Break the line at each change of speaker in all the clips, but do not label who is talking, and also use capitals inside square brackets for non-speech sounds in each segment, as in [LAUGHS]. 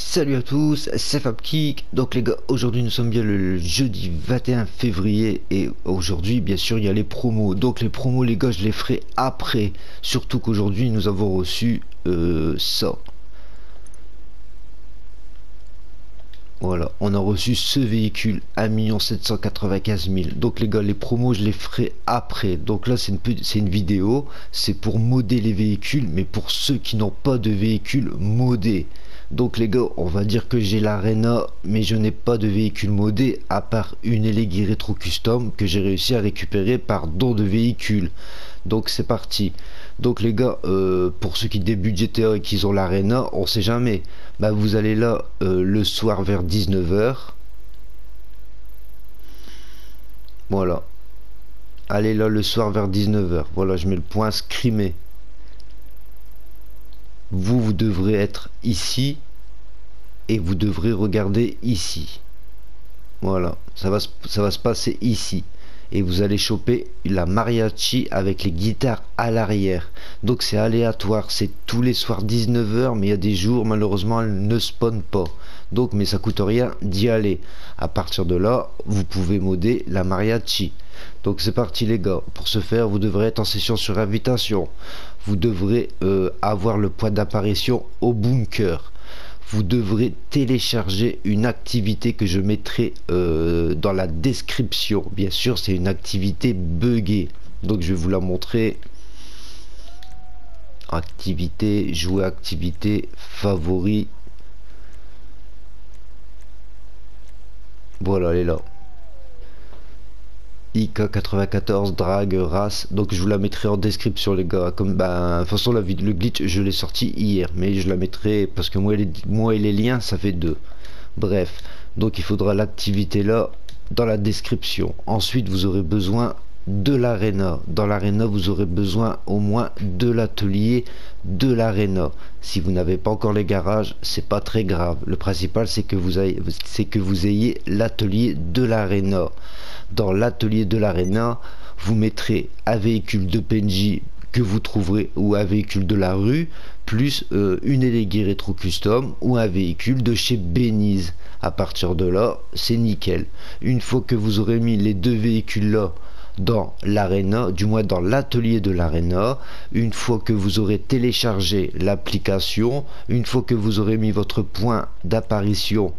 Salut à tous, c'est FabKick. Donc les gars, aujourd'hui nous sommes bien le jeudi 21 février et aujourd'hui bien sûr il y a les promos. Donc les promos les gars je les ferai après. Surtout qu'aujourd'hui nous avons reçu euh, ça. Voilà, on a reçu ce véhicule 1 795 000. Donc les gars, les promos, je les ferai après. Donc là, c'est une, une vidéo. C'est pour modder les véhicules, mais pour ceux qui n'ont pas de véhicule modé. Donc les gars, on va dire que j'ai l'Arena, mais je n'ai pas de véhicule modé, à part une Elegui Retro Custom que j'ai réussi à récupérer par don de véhicule. Donc c'est parti. Donc les gars, euh, pour ceux qui débutent GTA et qui ont l'arena, on sait jamais. Bah vous allez là euh, le soir vers 19h. Voilà. Allez là le soir vers 19h. Voilà, je mets le point scrimé. Vous, vous devrez être ici. Et vous devrez regarder ici. Voilà, ça va, ça va se passer ici et vous allez choper la mariachi avec les guitares à l'arrière. Donc c'est aléatoire, c'est tous les soirs 19h, mais il y a des jours malheureusement elle ne spawn pas. Donc mais ça coûte rien d'y aller. À partir de là, vous pouvez modder la mariachi. Donc c'est parti les gars. Pour ce faire, vous devrez être en session sur invitation. Vous devrez euh, avoir le point d'apparition au bunker vous devrez télécharger une activité que je mettrai euh, dans la description. Bien sûr, c'est une activité buggée. Donc, je vais vous la montrer. Activité, jouer activité, favori. Voilà, elle est là. IK94 drag race. Donc je vous la mettrai en description les gars. Comme ben de toute façon la vidéo le glitch je l'ai sorti hier. Mais je la mettrai parce que moi, et les liens ça fait deux. Bref. Donc il faudra l'activité là dans la description. Ensuite vous aurez besoin de l'arena. Dans l'arena vous aurez besoin au moins de l'atelier de l'arena. Si vous n'avez pas encore les garages c'est pas très grave. Le principal c'est que vous c'est que vous ayez l'atelier de l'arena dans l'atelier de l'arena, vous mettrez un véhicule de PNJ que vous trouverez ou un véhicule de la rue plus euh, une éléguée rétro custom ou un véhicule de chez Benize. À partir de là, c'est nickel. Une fois que vous aurez mis les deux véhicules là dans l'arena, du moins dans l'atelier de l'arena, une fois que vous aurez téléchargé l'application, une fois que vous aurez mis votre point d'apparition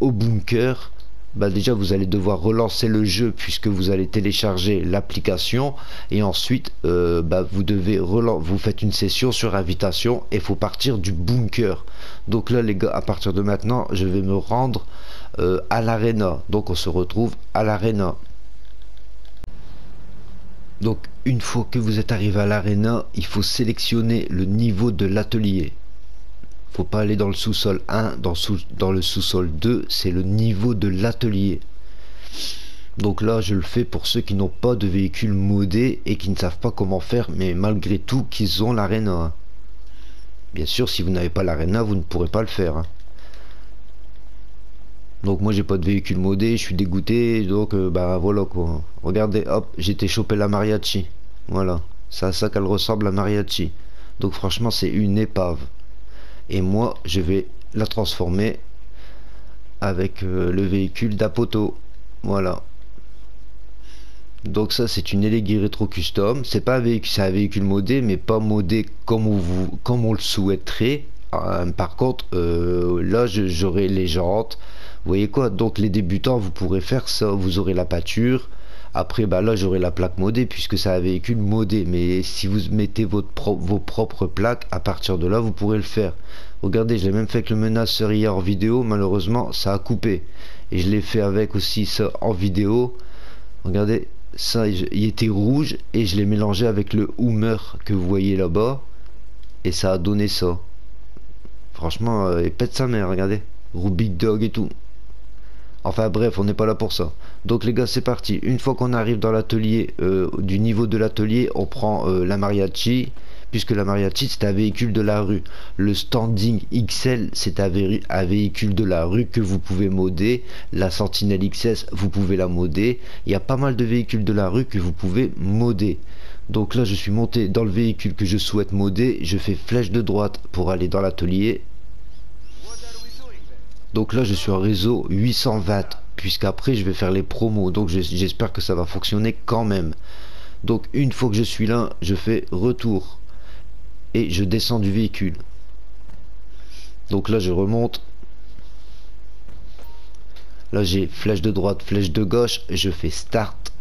au bunker, bah déjà vous allez devoir relancer le jeu puisque vous allez télécharger l'application. Et ensuite euh, bah, vous devez vous faites une session sur invitation et faut partir du bunker. Donc là les gars à partir de maintenant je vais me rendre euh, à l'arena. Donc on se retrouve à l'arena. Donc une fois que vous êtes arrivé à l'arena il faut sélectionner le niveau de l'atelier faut pas aller dans le sous-sol 1, dans, le sous-sol 2, c'est le niveau de l'atelier. Donc là, je le fais pour ceux qui n'ont pas de véhicule modé et qui ne savent pas comment faire, mais malgré tout, qu'ils ont l'arena. Bien sûr, si vous n'avez pas l'arena, vous ne pourrez pas le faire. Hein. Donc moi, j'ai pas de véhicule modé, je suis dégoûté, donc euh, bah voilà quoi. Regardez, hop, été choper la mariachi. Voilà, c'est à ça qu'elle ressemble la mariachi. Donc franchement, c'est une épave et moi je vais la transformer avec euh, le véhicule d'Apoto. Voilà. Donc ça c'est une Elegui Retro Custom. C'est pas un véhicule, c'est un véhicule modé mais pas modé comme on, vous, comme on le souhaiterait. Euh, par contre euh, là j'aurai les jantes. Vous voyez quoi? Donc les débutants vous pourrez faire ça. Vous aurez la pâture après, bah là, j'aurai la plaque modée puisque c'est un véhicule modé. Mais si vous mettez vos propres plaques, à partir de là, vous pourrez le faire. Regardez, je l'ai même fait avec le menaceur hier en vidéo. Malheureusement, ça a coupé. Et je l'ai fait avec aussi ça en vidéo. Regardez, ça, il était rouge et je l'ai mélangé avec le Hummer que vous voyez là-bas. Et ça a donné ça. Franchement, euh, il pète sa mère, regardez. Rubik Dog et tout. Enfin bref, on n'est pas là pour ça. Donc les gars, c'est parti. Une fois qu'on arrive dans l'atelier, euh, du niveau de l'atelier, on prend euh, la mariachi, puisque la mariachi c'est un véhicule de la rue. Le standing XL c'est un, véhicule de la rue que vous pouvez modder. La sentinelle XS vous pouvez la modder. Il y a pas mal de véhicules de la rue que vous pouvez modder. Donc là je suis monté dans le véhicule que je souhaite modder. Je fais flèche de droite pour aller dans l'atelier Donc là, je suis en réseau 820, puisqu'après, je vais faire les promos. Donc j'espère que ça va fonctionner quand même. Donc une fois que je suis là, je fais retour. Et je descends du véhicule. Donc là, je remonte. Là, j'ai flèche de droite, flèche de gauche. Je fais start.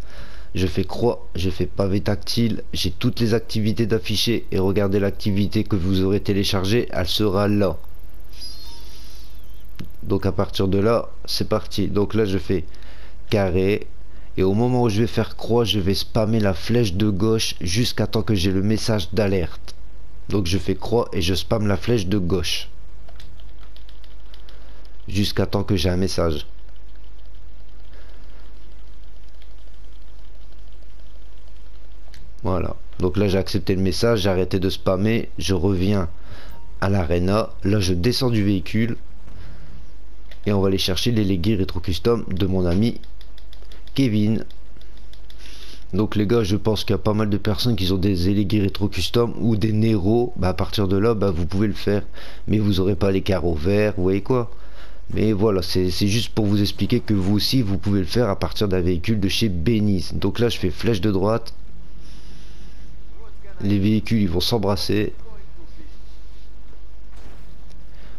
Je fais croix, je fais pavé tactile. J'ai toutes les activités d'afficher. Et regardez l'activité que vous aurez téléchargée. Elle sera là. Donc à partir de là, c'est parti. Donc là, je fais carré. Et au moment où je vais faire croix, je vais spammer la flèche de gauche jusqu'à temps que j'ai le message d'alerte. Donc je fais croix et je spamme la flèche de gauche. Jusqu'à temps que j'ai un message. Voilà. Donc là j'ai accepté le message, j'ai arrêté de spammer, je reviens à l'arena. Là je descends du véhicule et on va aller chercher les leggings rétro custom de mon ami Kevin. Donc les gars je pense qu'il y a pas mal de personnes qui ont des élégués rétro custom ou des Nero. Bah à partir de là bah vous pouvez le faire. Mais vous aurez pas les carreaux verts vous voyez quoi. Mais voilà c'est juste pour vous expliquer que vous aussi vous pouvez le faire à partir d'un véhicule de chez Benis. Donc là je fais flèche de droite. Les véhicules ils vont s'embrasser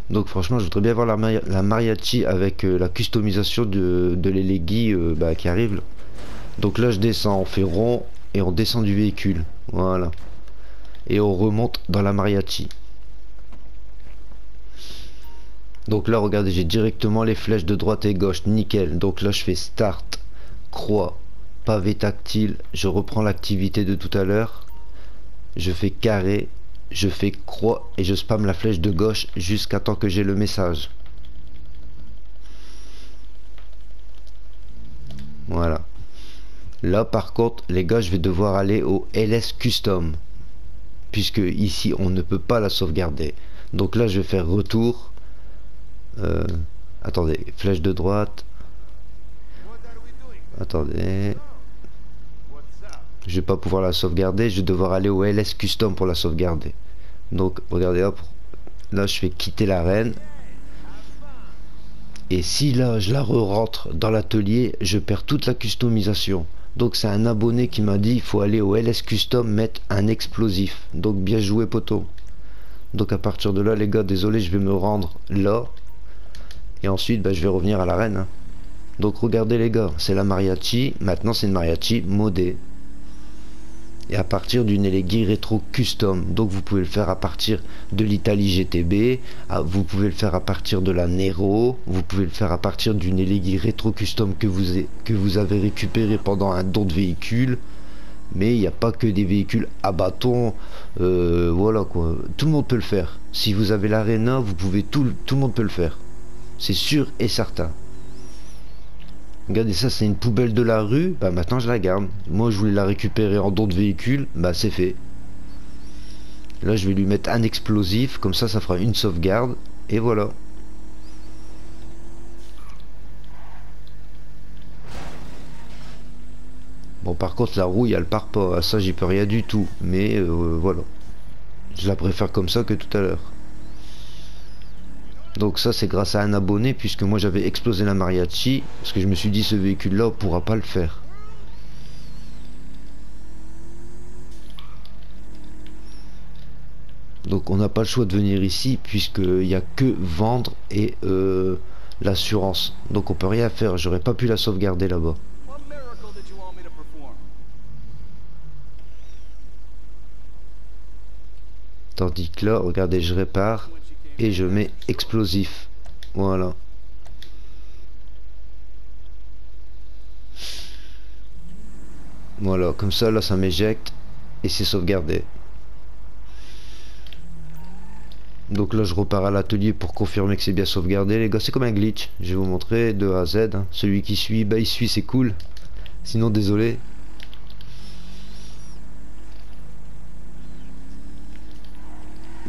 donc franchement, je voudrais bien voir la, mariachi avec euh, la customisation de, de euh, bah, qui arrive. Donc là, je descends, on fait rond et on descend du véhicule. Voilà. Et on remonte dans la mariachi. Donc là, regardez, j'ai directement les flèches de droite et gauche. Nickel. Donc là, je fais start, croix, pavé tactile. Je reprends l'activité de tout à l'heure. Je fais carré, je fais croix et je spam la flèche de gauche jusqu'à temps que j'ai le message. Voilà. Là par contre les gars je vais devoir aller au LS Custom. Puisque ici on ne peut pas la sauvegarder. Donc là je vais faire retour. Euh, attendez, flèche de droite. Attendez. Je vais pas pouvoir la sauvegarder. Je vais devoir aller au LS Custom pour la sauvegarder. Donc, regardez, hop. Là, je fais quitter l'arène. Et si là, je la re-rentre dans l'atelier, je perds toute la customisation. Donc, c'est un abonné qui m'a dit, il faut aller au LS Custom, mettre un explosif. Donc, bien joué, poteau. Donc, à partir de là, les gars, désolé, je vais me rendre là. Et ensuite, bah, je vais revenir à l'arène. Hein. Donc, regardez, les gars, c'est la mariachi. Maintenant, c'est une mariachi modée et à partir d'une Elegui rétro custom. Donc vous pouvez le faire à partir de l'Italie GTB, vous pouvez le faire à partir de la Nero, vous pouvez le faire à partir d'une Elegui rétro custom que vous, que vous avez récupéré pendant un don de véhicule. Mais il n'y a pas que des véhicules à bâton, euh, voilà quoi. Tout le monde peut le faire. Si vous avez l'arena, vous pouvez tout, tout le monde peut le faire. C'est sûr et certain. Regardez ça, c'est une poubelle de la rue. Bah maintenant je la garde. Moi je voulais la récupérer en don de véhicule. Bah c'est fait. Là je vais lui mettre un explosif. Comme ça ça fera une sauvegarde. Et voilà. Bon par contre la rouille elle part pas. À ça j'y peux rien du tout. Mais euh, voilà. Je la préfère comme ça que tout à l'heure. Donc ça c'est grâce à un abonné puisque moi j'avais explosé la mariachi parce que je me suis dit ce véhicule là on pourra pas le faire. Donc on n'a pas le choix de venir ici puisqu'il n'y a que vendre et euh, l'assurance. Donc on peut rien faire, j'aurais pas pu la sauvegarder là-bas. Tandis que là, regardez, je répare et je mets explosif. Voilà. Voilà comme ça là ça m'éjecte et c'est sauvegardé. Donc là je repars à l'atelier pour confirmer que c'est bien sauvegardé les gars. C'est comme un glitch. Je vais vous montrer de A à Z hein. celui qui suit bah il suit c'est cool. Sinon désolé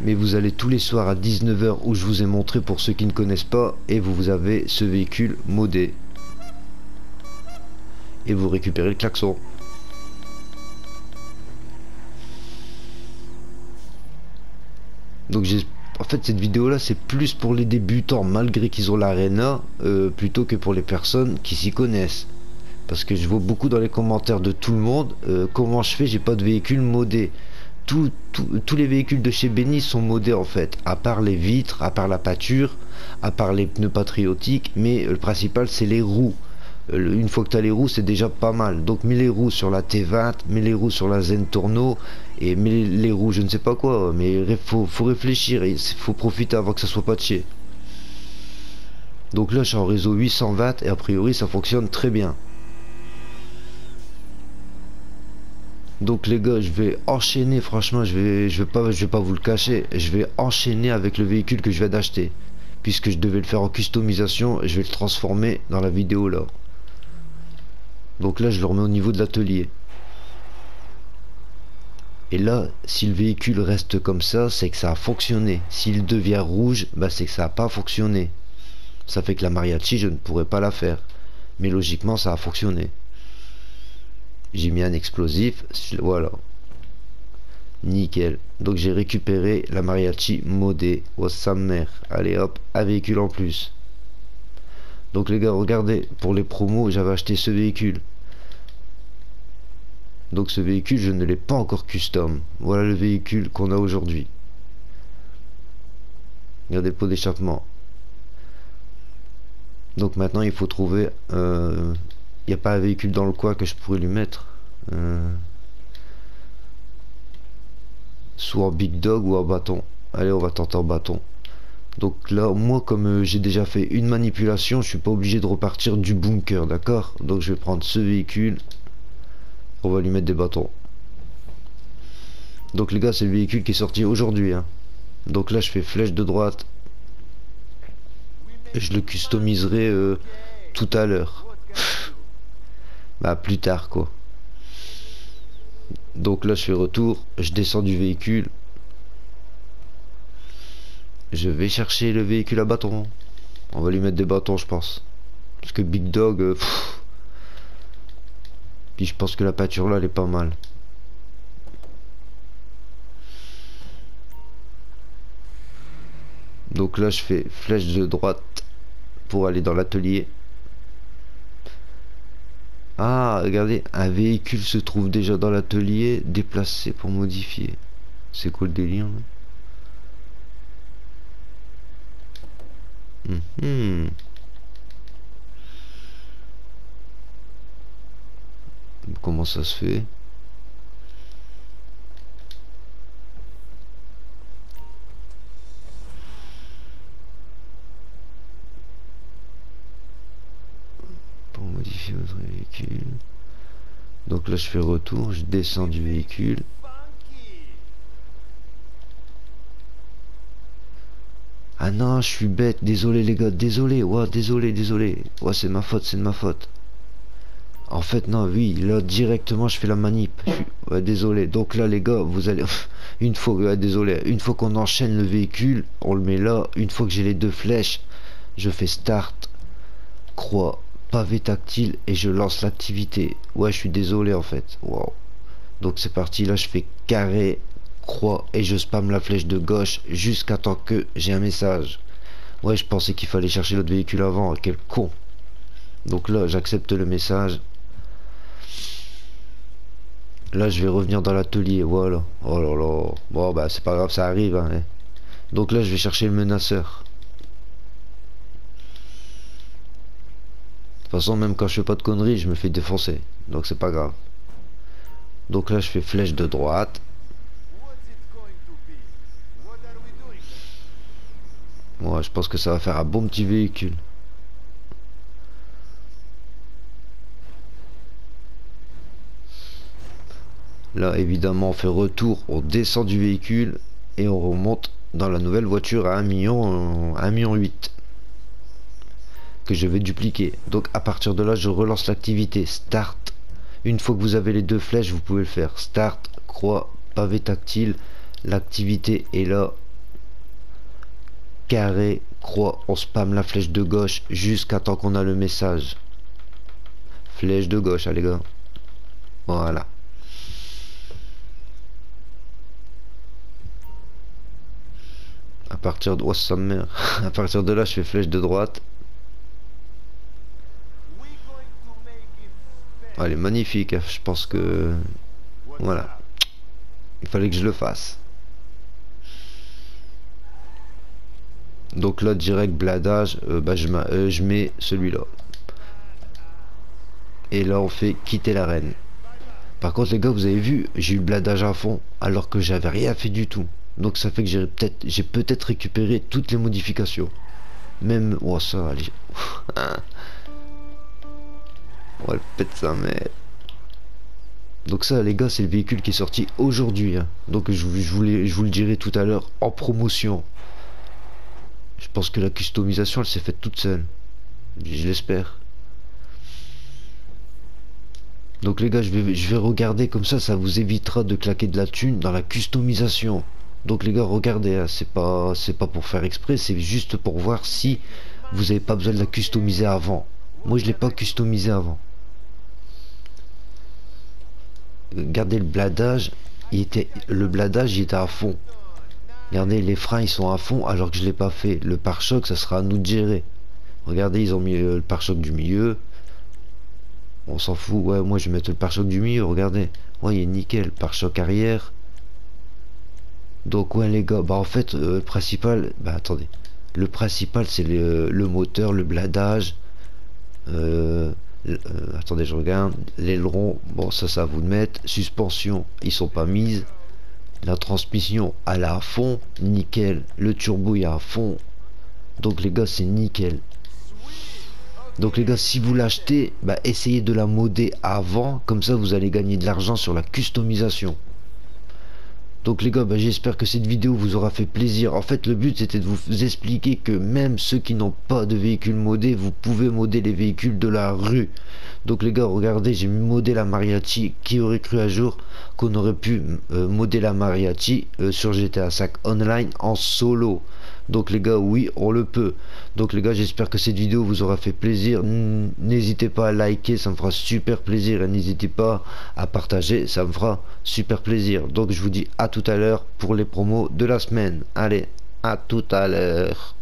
mais vous allez tous les soirs à 19h où je vous ai montré pour ceux qui ne connaissent pas et vous avez ce véhicule modé. Et vous récupérez le klaxon. Donc en fait cette vidéo là c'est plus pour les débutants malgré qu'ils ont l'arena euh, plutôt que pour les personnes qui s'y connaissent. Parce que je vois beaucoup dans les commentaires de tout le monde euh, comment je fais j'ai pas de véhicule modé tous les véhicules de chez Benny sont modés en fait à part les vitres à part la pâture à part les pneus patriotiques mais le principal c'est les roues euh, une fois que tu as les roues, c'est déjà pas mal. Donc mets les roues sur la T20, mets les roues sur la Zen Tourneau et mets les, roues, je ne sais pas quoi, mais il faut, faut, réfléchir, il faut profiter avant que ça soit chier. Donc là, je suis en réseau 820 et a priori, ça fonctionne très bien. Donc les gars, je vais enchaîner, franchement, je vais, je vais pas, je vais pas vous le cacher, je vais enchaîner avec le véhicule que je viens d'acheter, puisque je devais le faire en customisation, je vais le transformer dans la vidéo là. Donc là, je le remets au niveau de l'atelier. Et là, si le véhicule reste comme ça, c'est que ça a fonctionné. S'il devient rouge, bah c'est que ça n'a pas fonctionné. Ça fait que la mariachi, je ne pourrais pas la faire. Mais logiquement, ça a fonctionné. J'ai mis un explosif, voilà. Nickel. Donc j'ai récupéré la mariachi modée. Oh sa mère. Allez hop, un véhicule en plus. Donc les gars, regardez, pour les promos, j'avais acheté ce véhicule. Donc ce véhicule, je ne l'ai pas encore custom. Voilà le véhicule qu'on a aujourd'hui. Regardez le pot d'échappement. Donc maintenant, il faut trouver... Euh, n'y a pas un véhicule dans le coin que je pourrais lui mettre. Euh, soit en big dog ou en bâton. Allez, on va tenter en bâton. Donc là, moi, comme euh, j'ai déjà fait une manipulation, je suis pas obligé de repartir du bunker, d'accord? Donc je vais prendre ce véhicule. On va lui mettre des bâtons. Donc les gars, c'est le véhicule qui est sorti aujourd'hui. Hein. Donc là, je fais flèche de droite. Je le customiserai euh, tout à l'heure. Bah plus tard quoi. Donc là, je fais retour. Je descends du véhicule. Je vais chercher le véhicule à bâton. On va lui mettre des bâtons, je pense. Parce que Big Dog... Euh, puis je pense que la pâture là, elle est pas mal. Donc là, je fais flèche de droite pour aller dans l'atelier. Ah, regardez, un véhicule se trouve déjà dans l'atelier, déplacé pour modifier. C'est quoi le délire Hmm. Comment ça se fait Pour modifier votre véhicule. Donc là je fais retour, je descends du véhicule. Ah non, je suis bête, désolé les gars, désolé, ouais, désolé, désolé. Ouais, c'est ma faute, c'est de ma faute. En fait, non, oui, là, directement, je fais la manip. Ouais, désolé. Donc là, les gars, vous allez... [LAUGHS] Une fois, désolé, une fois qu'on enchaîne le véhicule, on le met là. Une fois que j'ai les deux flèches, je fais start, croix, pavé tactile et je lance l'activité. Ouais, je suis désolé, en fait. Wow. Donc c'est parti, là, je fais carré, croix et je spam la flèche de gauche jusqu'à temps que j'ai un message. Ouais, je pensais qu'il fallait chercher l'autre véhicule avant. Quel con. Donc là, j'accepte le message. Là, je vais revenir dans l'atelier. Voilà. Oh là là. Bon, bah, c'est pas grave, ça arrive. Hein. Donc là, je vais chercher le menaceur. Toute façon, même quand je fais pas de conneries, je me fais défoncer. Donc c'est pas grave. Donc là, je fais flèche de droite. Moi, je pense que ça va faire un bon petit véhicule. Là, évidemment, on fait retour, on descend du véhicule et on remonte dans la nouvelle voiture à 1 million, 1 million 8 que je vais dupliquer. Donc à partir de là, je relance l'activité Start. Une fois que vous avez les deux flèches, vous pouvez le faire. Start, croix, pavé tactile. L'activité est là carré, croix, on spam la flèche de gauche jusqu'à temps qu'on a le message. Flèche de gauche, allez gars. Voilà. à partir de... Oh, sa mère. [LAUGHS] à partir de là, je fais flèche de droite. Elle est magnifique, hein. je pense que... Voilà. Il fallait que je le fasse. Donc là, direct bladage, euh, bah, je, euh, je mets celui-là. Et là, on fait quitter l'arène. Par contre, les gars, vous avez vu, j'ai eu le bladage à fond, alors que j'avais rien fait du tout. Donc ça fait que j'ai peut-être peut-être récupéré toutes les modifications. Même... Oh, ça, allez. [LAUGHS] On va le ça, mais... Donc ça, les gars, c'est le véhicule qui est sorti aujourd'hui. Hein. Donc je, voulais, je vous le dirai tout à l'heure en promotion. Je pense que la customisation, elle s'est faite toute seule. Je l'espère. Donc les gars, je vais, je vais regarder comme ça, ça vous évitera de claquer de la thune dans la customisation. Donc les gars, regardez, hein, c'est pas, pas pour faire exprès, c'est juste pour voir si vous n'avez pas besoin de la customiser avant. Moi, je l'ai pas customisé avant. Regardez le bladage, il était, le bladage, il était à fond. Regardez, les freins ils sont à fond alors que je l'ai pas fait. Le pare-choc, ça sera à nous de gérer. Regardez, ils ont mis euh, le pare-choc du milieu. On s'en fout. Ouais, moi je vais mettre le pare-choc du milieu. Regardez. Ouais, il est nickel. Pare-choc arrière. Donc ouais les gars, bah en fait euh, le principal, bah attendez, le principal c'est le, le, moteur, le bladage, euh, attendez je regarde, l'aileron, bon ça ça vous de mettre, suspension, ils sont pas mises, la transmission elle est à fond, nickel. Le turbo est à fond. Donc les gars c'est nickel. Donc les gars si vous l'achetez, bah, essayez de la modder avant. Comme ça vous allez gagner de l'argent sur la customisation. Donc les gars, bah, j'espère que cette vidéo vous aura fait plaisir. En fait, le but c'était de vous expliquer que même ceux qui n'ont pas de véhicule modé, vous pouvez modder les véhicules de la rue. Donc les gars, regardez, j'ai modé la Mariachi. Qui aurait cru un jour qu'on aurait pu euh, modder la Mariachi euh, sur GTA 5 Online en solo? Donc les gars, oui, on le peut. Donc les gars, j'espère que cette vidéo vous aura fait plaisir. N'hésitez pas à liker, ça me fera super plaisir. Et n'hésitez pas à partager, ça me fera super plaisir. Donc je vous dis à tout à l'heure pour les promos de la semaine. Allez, à tout à l'heure.